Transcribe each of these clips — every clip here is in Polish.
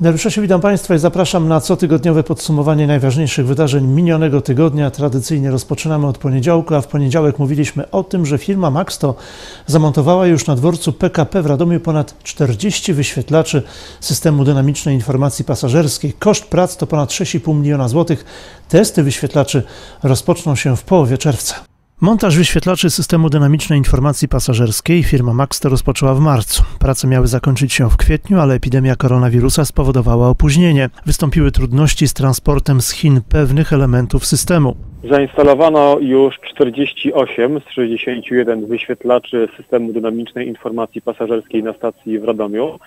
Dariusz się witam Państwa i zapraszam na cotygodniowe podsumowanie najważniejszych wydarzeń minionego tygodnia. Tradycyjnie rozpoczynamy od poniedziałku, a w poniedziałek mówiliśmy o tym, że firma Maxto zamontowała już na dworcu PKP w Radomiu ponad 40 wyświetlaczy systemu dynamicznej informacji pasażerskiej. Koszt prac to ponad 6,5 miliona złotych. Testy wyświetlaczy rozpoczną się w połowie czerwca. Montaż wyświetlaczy systemu dynamicznej informacji pasażerskiej firma Maxto rozpoczęła w marcu. Prace miały zakończyć się w kwietniu, ale epidemia koronawirusa spowodowała opóźnienie. Wystąpiły trudności z transportem z Chin pewnych elementów systemu. Zainstalowano już 48 z 61 wyświetlaczy systemu dynamicznej informacji pasażerskiej na stacji w Radomiu.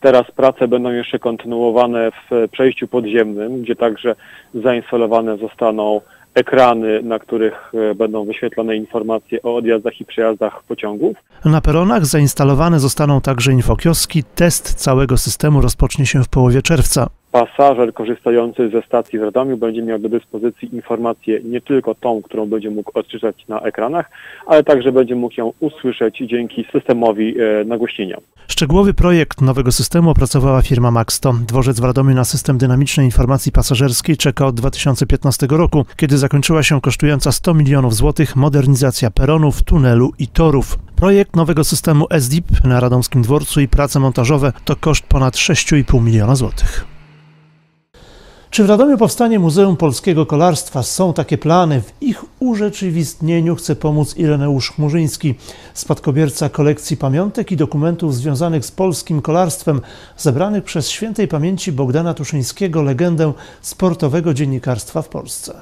Teraz prace będą jeszcze kontynuowane w przejściu podziemnym, gdzie także zainstalowane zostaną ekrany, na których e, będą wyświetlone informacje o odjazdach i przejazdach pociągów. Na peronach zainstalowane zostaną także infokioski. Test całego systemu rozpocznie się w połowie czerwca. Pasażer korzystający ze stacji w Radomiu będzie miał do dyspozycji informację nie tylko tą, którą będzie mógł odczytać na ekranach, ale także będzie mógł ją usłyszeć dzięki systemowi e, nagłośnienia. Szczegółowy projekt nowego systemu opracowała firma Maxto. Dworzec w Radomiu na system dynamicznej informacji pasażerskiej czeka od 2015 roku, kiedy zakończyła się kosztująca 100 milionów złotych modernizacja peronów, tunelu i torów. Projekt nowego systemu SDIP na radomskim dworcu i prace montażowe to koszt ponad 6,5 miliona złotych. Czy w Radomiu powstanie Muzeum Polskiego Kolarstwa? Są takie plany. W ich urzeczywistnieniu chce pomóc Ireneusz Chmurzyński, spadkobierca kolekcji pamiątek i dokumentów związanych z polskim kolarstwem, zebranych przez świętej pamięci Bogdana Tuszyńskiego, legendę sportowego dziennikarstwa w Polsce.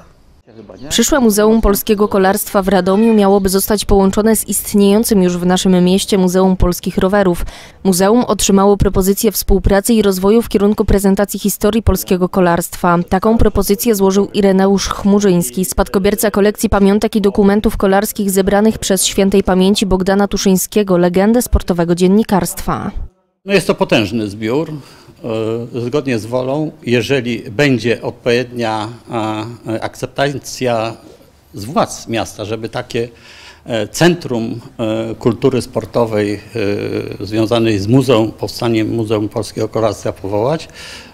Przyszłe Muzeum Polskiego Kolarstwa w Radomiu miałoby zostać połączone z istniejącym już w naszym mieście Muzeum Polskich Rowerów. Muzeum otrzymało propozycję współpracy i rozwoju w kierunku prezentacji historii polskiego kolarstwa. Taką propozycję złożył Ireneusz Chmurzyński, spadkobierca kolekcji pamiątek i dokumentów kolarskich zebranych przez świętej pamięci Bogdana Tuszyńskiego, legendę sportowego dziennikarstwa. No jest to potężny zbiór. E, zgodnie z wolą, jeżeli będzie odpowiednia akceptacja z władz miasta, żeby takie e, centrum e, kultury sportowej związanej z muzeum, powstaniem Muzeum Polskiego Kolarstwa powołać,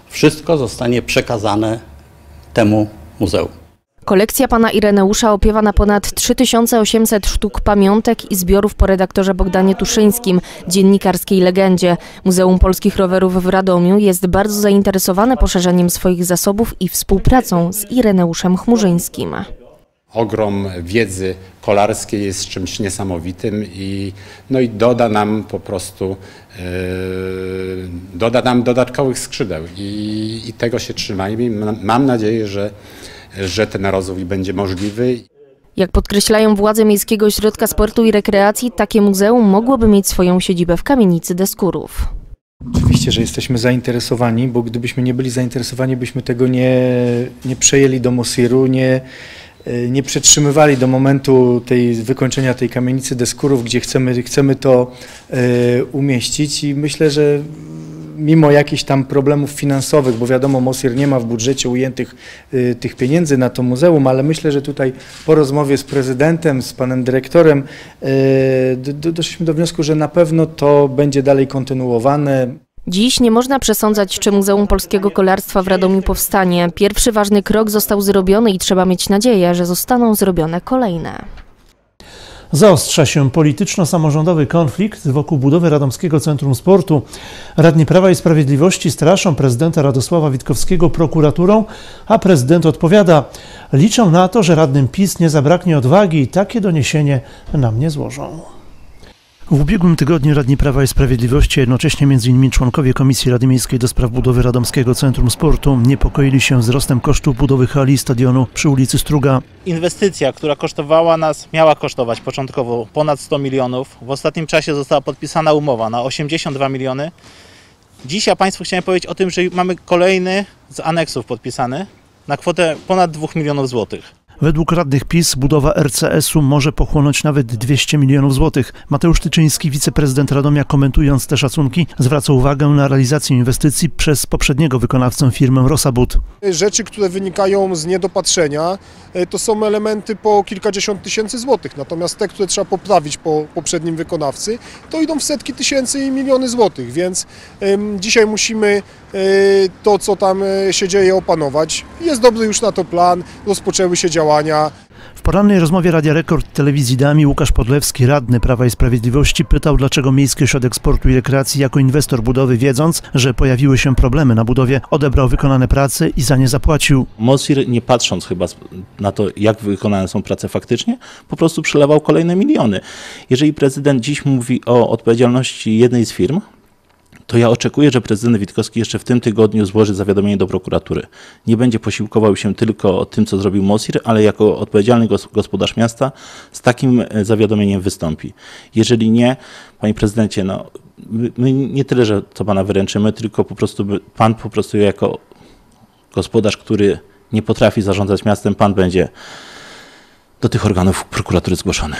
wszystko zostanie przekazane temu muzeum. Kolekcja pana Ireneusza opiewa na ponad 3800 sztuk pamiątek i zbiorów po redaktorze Bogdanie Tuszyńskim, dziennikarskiej legendzie. Muzeum Polskich Rowerów w Radomiu jest bardzo zainteresowane poszerzeniem swoich zasobów i współpracą z Ireneuszem Chmurzyńskim ogrom wiedzy kolarskiej jest czymś niesamowitym i, no i doda nam po prostu, yy, doda nam dodatkowych skrzydeł i, i tego się trzymajmy. Mam nadzieję, że że ten rozwój będzie możliwy. Jak podkreślają władze Miejskiego Ośrodka Sportu i Rekreacji, takie muzeum mogłoby mieć swoją siedzibę w kamienicy Deskurów. Oczywiście, że jesteśmy zainteresowani, bo gdybyśmy nie byli zainteresowani, byśmy tego nie, nie przejęli do Mosiru, nie, nie przetrzymywali do momentu tej wykończenia tej kamienicy Deskurów, gdzie chcemy, chcemy to y, umieścić i myślę, że mimo jakichś tam problemów finansowych, bo wiadomo, Mosir nie ma w budżecie ujętych y, tych pieniędzy na to muzeum, ale myślę, że tutaj po rozmowie z prezydentem, z panem dyrektorem y, doszliśmy do wniosku, że na pewno to będzie dalej kontynuowane. Dziś nie można przesądzać, czy Muzeum Polskiego Kolarstwa w Radomiu powstanie. Pierwszy ważny krok został zrobiony i trzeba mieć nadzieję, że zostaną zrobione kolejne. Zaostrza się polityczno-samorządowy konflikt wokół budowy Radomskiego Centrum Sportu. Radni Prawa i Sprawiedliwości straszą prezydenta Radosława Witkowskiego prokuraturą, a prezydent odpowiada: Liczą na to, że radnym PiS nie zabraknie odwagi i takie doniesienie na mnie złożą. W ubiegłym tygodniu radni Prawa i Sprawiedliwości, jednocześnie m.in. członkowie Komisji Rady Miejskiej do spraw budowy Radomskiego Centrum Sportu niepokoili się wzrostem kosztów budowy hali i stadionu przy ulicy Struga. Inwestycja, która kosztowała nas, miała kosztować początkowo ponad 100 milionów. W ostatnim czasie została podpisana umowa na 82 miliony. Dziś ja Państwu chciałem powiedzieć o tym, że mamy kolejny z aneksów podpisany na kwotę ponad 2 milionów złotych. Według radnych PiS budowa RCS-u może pochłonąć nawet 200 milionów złotych. Mateusz Tyczyński, wiceprezydent Radomia, komentując te szacunki, zwraca uwagę na realizację inwestycji przez poprzedniego wykonawcę firmę Rosabud. Rzeczy, które wynikają z niedopatrzenia, e, to są elementy po kilkadziesiąt tysięcy złotych. Natomiast te, które trzeba poprawić po poprzednim wykonawcy, to idą w setki tysięcy i miliony złotych. Więc dzisiaj musimy y, to, co tam y, się dzieje, opanować. Jest dobry już na to plan, rozpoczęły się działania. W porannej rozmowie Radia Rekord Telewizji Dami Łukasz Podlewski, radny Prawa i Sprawiedliwości, pytał, dlaczego Miejski Ośrodek Sportu i Rekreacji jako inwestor budowy, wiedząc, że pojawiły się problemy na budowie, odebrał wykonane prace i za nie zapłacił. Mosir, nie patrząc chyba na to, jak wykonane są prace faktycznie, po prostu przelewał kolejne miliony. Jeżeli prezydent dziś mówi o odpowiedzialności jednej z firm, to ja oczekuję, że prezydent Witkowski jeszcze w tym tygodniu złoży zawiadomienie do prokuratury. Nie będzie posiłkował się tylko tym, co zrobił Mosir, ale jako odpowiedzialny gospodarz miasta z takim e, zawiadomieniem wystąpi. Jeżeli nie, panie prezydencie, no, my nie tyle, że to pana wyręczymy, tylko po prostu pan po prostu jako gospodarz, który nie potrafi zarządzać miastem, pan będzie do tych organów prokuratury zgłoszony.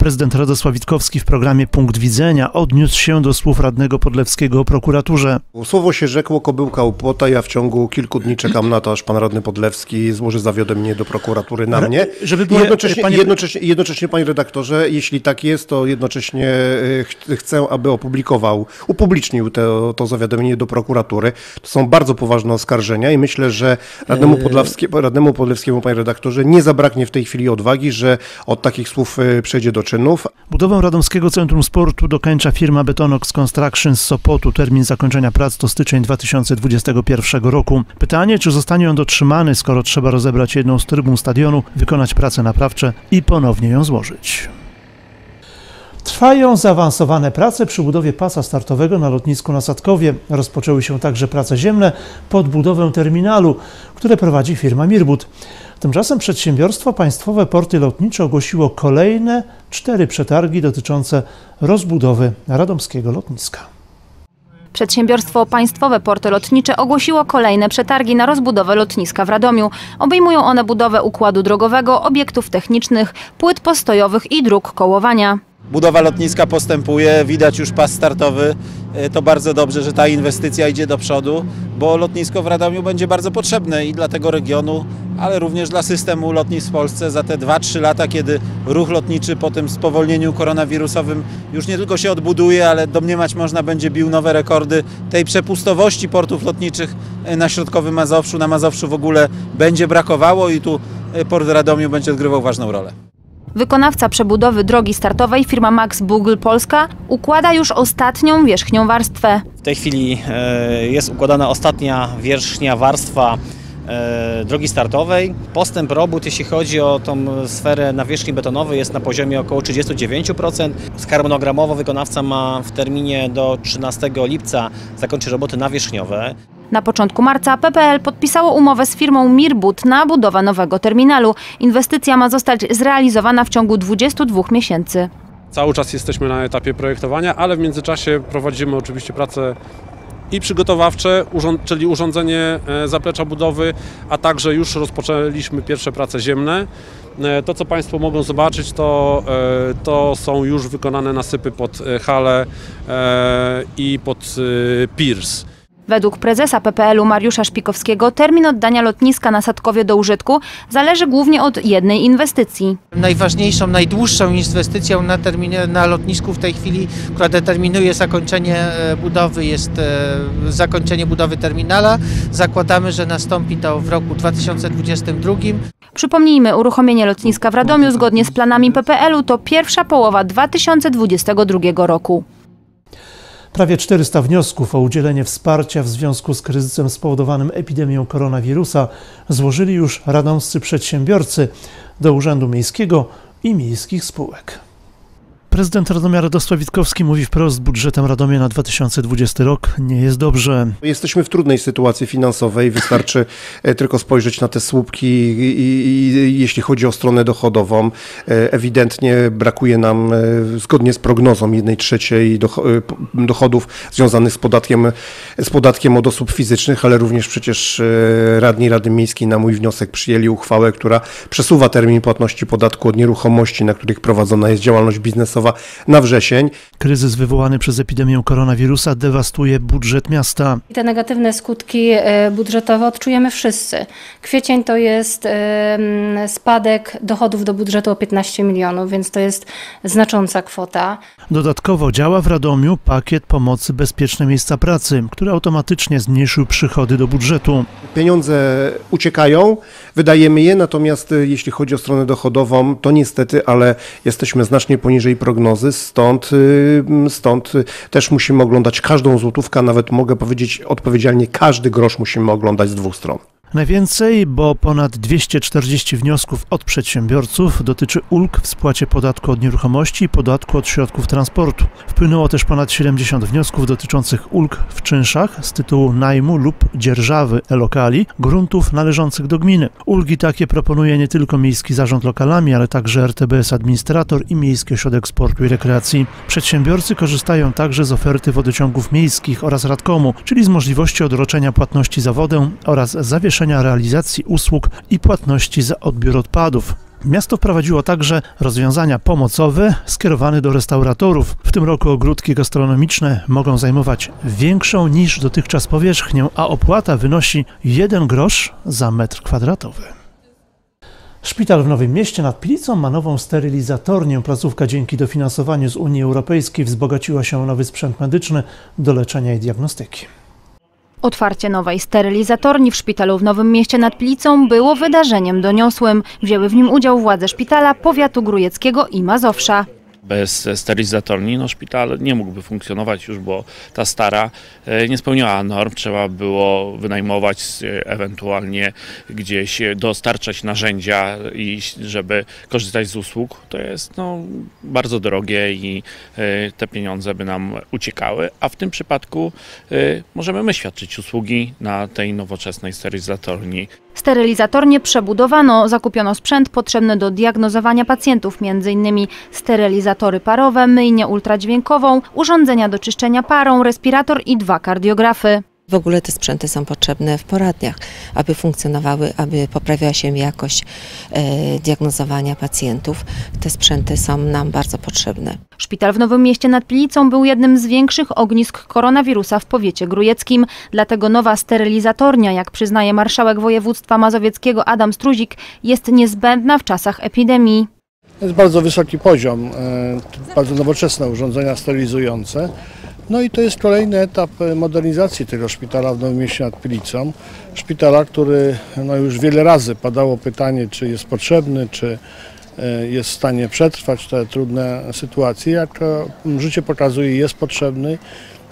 Prezydent Radosław Witkowski w programie Punkt Widzenia odniósł się do słów radnego Podlewskiego o prokuraturze. Słowo się rzekło, kobyłka upłota. Ja w ciągu kilku dni czekam na to, aż pan radny Podlewski złoży zawiadomienie do prokuratury na mnie. Żeby było, jednocześnie, panie... jednocześnie, jednocześnie, panie redaktorze, jeśli tak jest, to jednocześnie e, chcę, aby opublikował, upublicznił to, to zawiadomienie do prokuratury. To są bardzo poważne oskarżenia i myślę, że radnemu, E, Podlewskiemu, radnemu Podlewskiemu, panie redaktorze, nie zabraknie w tej chwili odwagi, że od takich słów e, przejdzie do czynów. Budowę Radomskiego Centrum Sportu dokończa firma Betonox Construction z Sopotu. Termin zakończenia prac to styczeń 2021 roku. Pytanie, czy zostanie on dotrzymany, skoro trzeba rozebrać jedną z trybun stadionu, wykonać prace naprawcze i ponownie ją złożyć. Trwają zaawansowane prace przy budowie pasa startowego na lotnisku na Sadkowie. Rozpoczęły się także prace ziemne pod budowę terminalu, które prowadzi firma Mirbut. Tymczasem przedsiębiorstwo Państwowe Porty Lotnicze ogłosiło kolejne cztery przetargi dotyczące rozbudowy radomskiego lotniska. Przedsiębiorstwo Państwowe Porty Lotnicze ogłosiło kolejne przetargi na rozbudowę lotniska w Radomiu. Obejmują one budowę układu drogowego, obiektów technicznych, płyt postojowych i dróg kołowania. Budowa lotniska postępuje, widać już pas startowy. E, To bardzo dobrze, że ta inwestycja idzie do przodu, bo lotnisko w Radomiu będzie bardzo potrzebne i dla tego regionu, ale również dla systemu lotnisk w Polsce za te 2-3 lata, kiedy ruch lotniczy po tym spowolnieniu koronawirusowym już nie tylko się odbuduje, ale domniemać można będzie bił nowe rekordy tej przepustowości portów lotniczych e, na środkowym Mazowszu, na Mazowszu w ogóle będzie brakowało i tu e, port Radomiu będzie odgrywał ważną rolę. Wykonawca przebudowy drogi startowej, firma Max Bugl Polska, układa już ostatnią wierzchnią warstwę. W tej chwili e, jest układana ostatnia wierzchnia warstwa e, drogi startowej. Postęp robót, jeśli chodzi o tą sferę nawierzchni betonowej, jest na poziomie około 39%. Harmonogramowo wykonawca ma w terminie do 13 lipca zakończyć roboty nawierzchniowe. Na początku marca PPL podpisało umowę z firmą Mirbut na budowę nowego terminalu. Inwestycja ma zostać zrealizowana w ciągu 22 miesięcy. Cały czas jesteśmy na etapie projektowania, ale w międzyczasie prowadzimy oczywiście prace i przygotowawcze, czyli urządzenie e, zaplecza budowy, a także już rozpoczęliśmy pierwsze prace ziemne. E, To, co Państwo mogą zobaczyć, to, e, to są już wykonane nasypy pod e, halę e, i pod piers. Według prezesa PPL-u Mariusza Szpikowskiego termin oddania lotniska na Sadkowie do użytku zależy głównie od jednej inwestycji. Najważniejszą, najdłuższą inwestycją na, terminie, na lotnisku w tej chwili, która determinuje zakończenie e, budowy, jest e, zakończenie budowy terminala. Zakładamy, że nastąpi to w roku 2022. Przypomnijmy, uruchomienie lotniska w Radomiu zgodnie z planami PPL-u to pierwsza połowa 2022 roku. Prawie 400 wniosków o udzielenie wsparcia w związku z kryzysem spowodowanym epidemią koronawirusa złożyli już radomscy przedsiębiorcy do Urzędu Miejskiego i miejskich spółek. Prezydent Radomia Radosław Witkowski mówi wprost, budżetem Radomia na 2020 rok nie jest dobrze. Jesteśmy w trudnej sytuacji finansowej, wystarczy e, tylko spojrzeć na te słupki i, i, jeśli chodzi o stronę dochodową, e, ewidentnie brakuje nam, e, zgodnie z prognozą, jednej trzeciej dochodów związanych z podatkiem, z podatkiem od osób fizycznych, ale również przecież radni Rady Miejskiej na mój wniosek przyjęli uchwałę, która przesuwa termin płatności podatku od nieruchomości, na których prowadzona jest działalność biznesowa na wrzesień. Kryzys wywołany przez epidemię koronawirusa dewastuje budżet miasta. I te negatywne skutki e, budżetowe odczujemy wszyscy. Kwiecień to jest spadek dochodów do budżetu o 15 milionów, więc to jest znacząca kwota. Dodatkowo działa w Radomiu pakiet pomocy Bezpieczne Miejsca Pracy, który automatycznie zmniejszył przychody do budżetu. Pieniądze uciekają, wydajemy je, natomiast e, jeśli chodzi o stronę dochodową, to niestety, ale jesteśmy znacznie poniżej prognozy, stąd, y, stąd też musimy oglądać każdą złotówkę, nawet mogę powiedzieć odpowiedzialnie, każdy grosz musimy oglądać z dwóch stron. Najwięcej, bo ponad 240 wniosków od przedsiębiorców dotyczy ulg w spłacie podatku od nieruchomości i podatku od środków transportu. Wpłynęło też ponad 70 wniosków dotyczących ulg w czynszach z tytułu najmu lub dzierżawy lokali gruntów należących do gminy. Ulgi takie proponuje nie tylko Miejski Zarząd Lokalami, ale także RTBS Administrator i Miejski Ośrodek Sportu i Rekreacji. Przedsiębiorcy korzystają także z oferty wodociągów miejskich oraz Radkomu, czyli z możliwości odroczenia płatności za wodę oraz zawieszenia realizacji usług i płatności za odbiór odpadów. Miasto wprowadziło także rozwiązania pomocowe skierowane do restauratorów. W tym roku ogródki gastronomiczne mogą zajmować większą niż dotychczas powierzchnię, a opłata wynosi 1 grosz za metr kwadratowy. Szpital w Nowym Mieście nad Pilicą ma nową sterylizatornię. Placówka dzięki dofinansowaniu z Unii Europejskiej wzbogaciła się o nowy sprzęt medyczny do leczenia i diagnostyki. Otwarcie nowej sterylizatorni w szpitalu w Nowym Mieście nad Plicą było wydarzeniem doniosłym. Wzięły w nim udział władze szpitala, powiatu grujeckiego i Mazowsza bez sterylizatorni no, szpital nie mógłby funkcjonować już, bo ta stara e, nie spełniała norm. Trzeba było wynajmować, ewentualnie gdzieś dostarczać narzędzia, i żeby korzystać z usług. To jest no, bardzo drogie i e, te pieniądze by nam uciekały, a w tym przypadku e, możemy my świadczyć usługi na tej nowoczesnej sterylizatorni. Sterylizatornie przebudowano, zakupiono sprzęt potrzebny do diagnozowania pacjentów, m.in. sterylizatory parowe, myjnię ultradźwiękową, urządzenia do czyszczenia parą, respirator i dwa kardiografy. W ogóle te sprzęty są potrzebne w poradniach, aby funkcjonowały, aby poprawiała się jakość e, diagnozowania pacjentów. Te sprzęty są nam bardzo potrzebne. Szpital w Nowym Mieście nad Pilicą był jednym z większych ognisk koronawirusa w powiecie grujeckim. Dlatego nowa sterylizatornia, jak przyznaje marszałek województwa mazowieckiego Adam Struzik, jest niezbędna w czasach epidemii. Jest bardzo wysoki poziom, e, bardzo nowoczesne urządzenia sterylizujące. No i to jest kolejny etap e, modernizacji tego szpitala w Nowym Mieście nad Pilicą. Szpitala, który no już wiele razy padało pytanie, czy jest potrzebny, czy e, jest w stanie przetrwać te trudne sytuacje. Jak życie pokazuje, jest potrzebny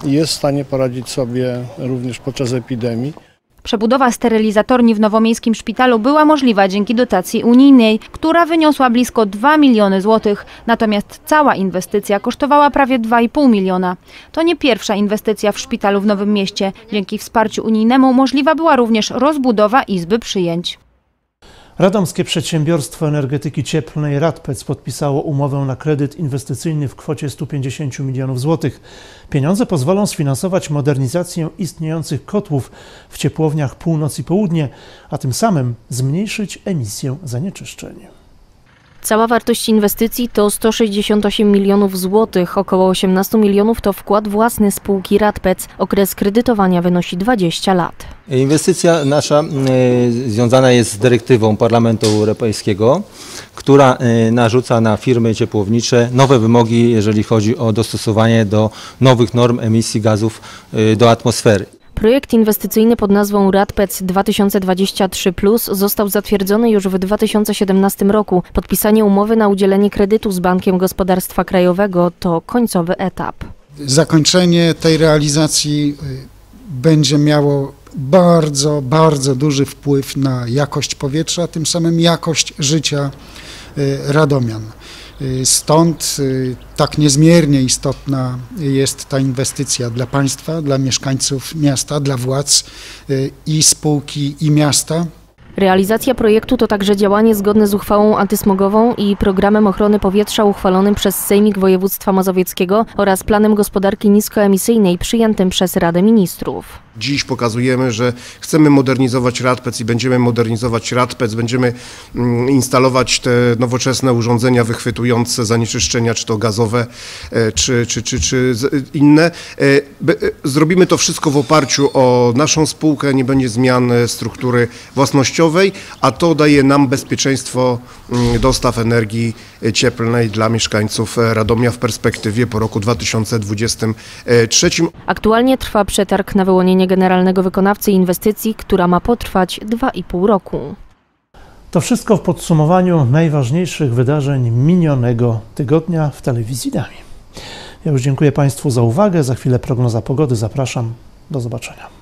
i jest w stanie poradzić sobie również podczas epidemii. Przebudowa sterylizatorni w Nowomiejskim Szpitalu była możliwa dzięki dotacji unijnej, która wyniosła blisko 2 miliony złotych, natomiast cała inwestycja kosztowała prawie 2,5 miliona. To nie pierwsza inwestycja w szpitalu w Nowym Mieście. Dzięki wsparciu unijnemu możliwa była również rozbudowa izby przyjęć. Radomskie Przedsiębiorstwo Energetyki Cieplnej Radpec podpisało umowę na kredyt inwestycyjny w kwocie 150 milionów złotych. Pieniądze pozwolą sfinansować modernizację istniejących kotłów w ciepłowniach północ i południe, a tym samym zmniejszyć emisję zanieczyszczeń. Cała wartość inwestycji to 168 milionów złotych, około 18 milionów to wkład własny spółki Radpec. Okres kredytowania wynosi 20 lat. Inwestycja nasza y, związana jest z dyrektywą Parlamentu Europejskiego, która y, narzuca na firmy ciepłownicze nowe wymogi, jeżeli chodzi o dostosowanie do nowych norm emisji gazów y, do atmosfery. Projekt inwestycyjny pod nazwą RADPEC 2023 został zatwierdzony już w 2017 roku. Podpisanie umowy na udzielenie kredytu z Bankiem Gospodarstwa Krajowego to końcowy etap. Zakończenie tej realizacji y, będzie miało bardzo, bardzo duży wpływ na jakość powietrza, a tym samym jakość życia y, Radomian. Y, Stąd y, tak niezmiernie istotna jest ta inwestycja dla państwa, dla mieszkańców miasta, dla władz y, i spółki, i miasta. Realizacja projektu to także działanie zgodne z uchwałą antysmogową i programem ochrony powietrza uchwalonym przez Sejmik Województwa Mazowieckiego oraz planem gospodarki niskoemisyjnej przyjętym przez Radę Ministrów. Dziś pokazujemy, że chcemy modernizować Radpec i będziemy modernizować Radpec, będziemy mm, instalować te nowoczesne urządzenia wychwytujące zanieczyszczenia, czy to gazowe, e, czy, czy, czy, czy z- inne. E, e, Zrobimy to wszystko w oparciu o naszą spółkę, nie będzie zmian e, struktury własnościowej, a to daje nam bezpieczeństwo mm, dostaw energii e, cieplnej dla mieszkańców e, Radomia w perspektywie po roku 2023. Aktualnie trwa przetarg na wyłonienie generalnego wykonawcy inwestycji, która ma potrwać 2,5 roku. To wszystko w podsumowaniu najważniejszych wydarzeń minionego tygodnia w telewizji Dami. Ja już dziękuję Państwu za uwagę. Za chwilę prognoza pogody. Zapraszam. Do zobaczenia.